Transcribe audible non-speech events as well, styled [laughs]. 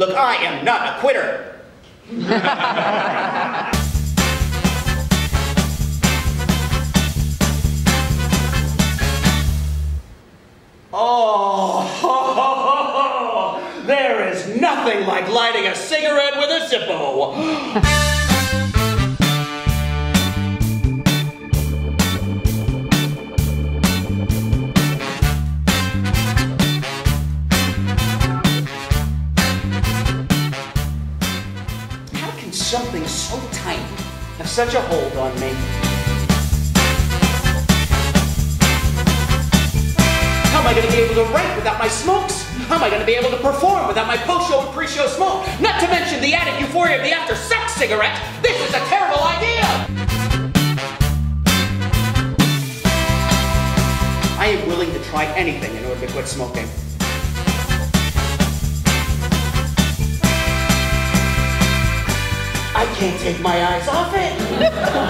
Look, I am not a quitter. [laughs] Oh, [laughs] there is nothing like lighting a cigarette with a Zippo. [gasps] [laughs] Something so tiny have such a hold on me? How am I going to be able to write without my smokes? How am I going to be able to perform without my post-show and pre-show smoke? Not to mention the added euphoria of the after-sex cigarette. This is a terrible idea. I am willing to try anything in order to quit smoking. Can't take my eyes off it. [laughs]